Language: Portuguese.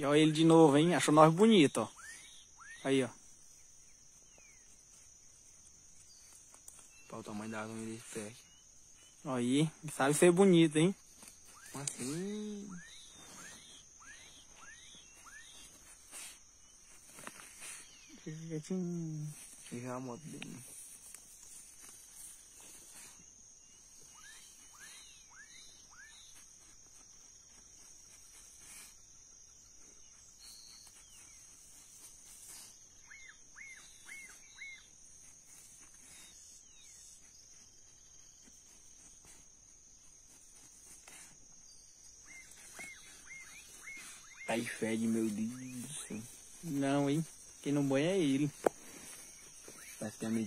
E olha ele de novo, hein? Achou nós bonito, ó. Aí, ó. Olha o tamanho da unha desse pé. Aí, sabe ser bonito, hein? Assim. Deixa eu ver a moto dele. Aí fede, meu Deus do céu. Não, hein? Quem não banha é ele. Minha